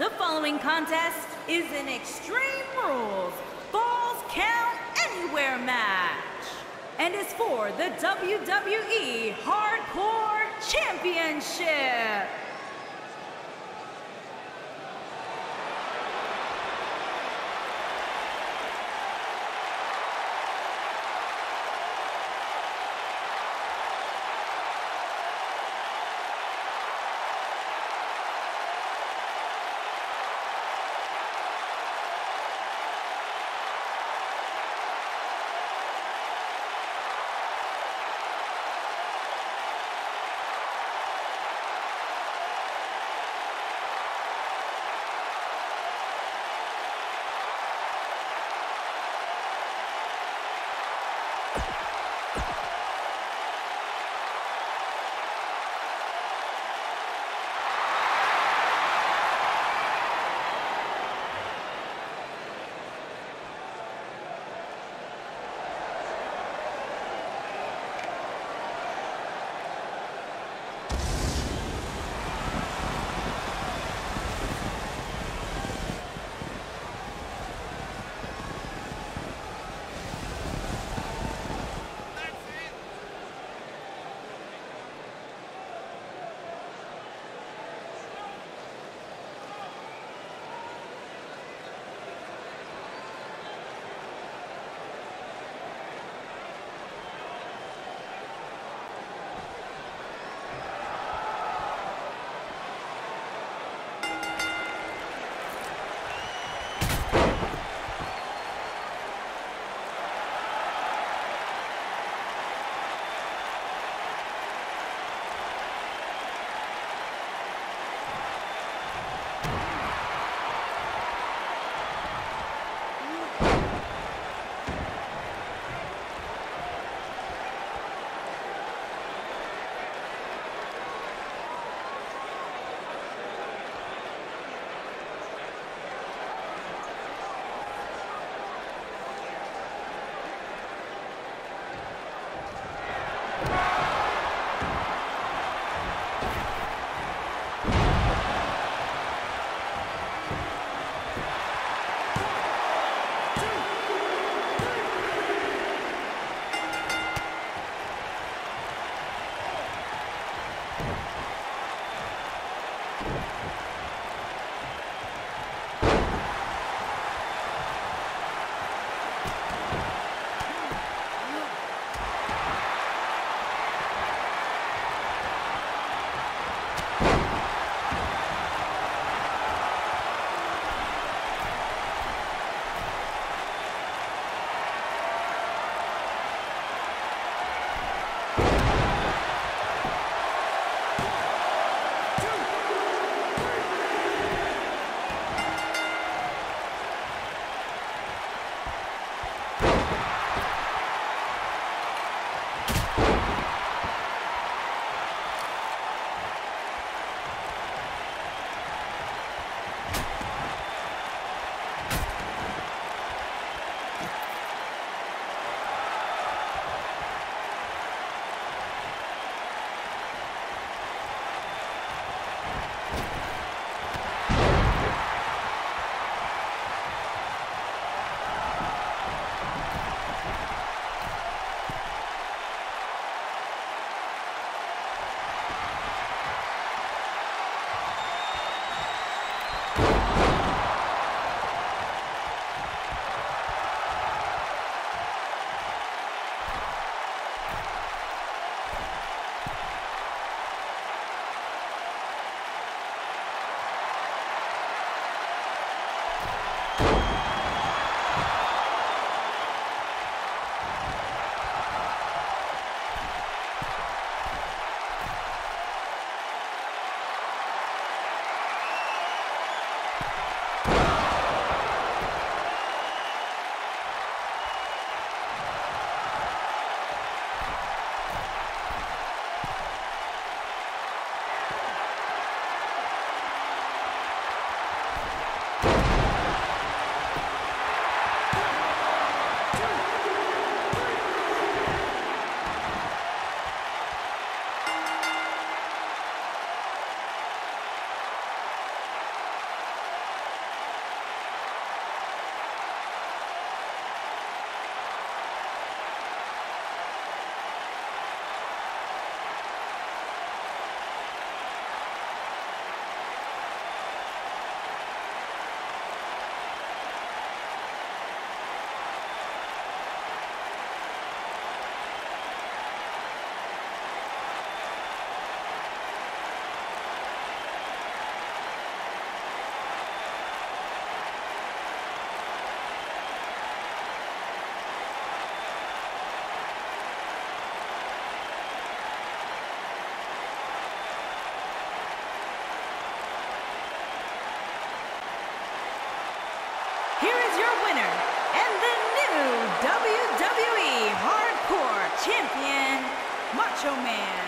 The following contest is an Extreme Rules Falls Count Anywhere match and is for the WWE Hardcore Championship. you winner and the new WWE Hardcore Champion, Macho Man,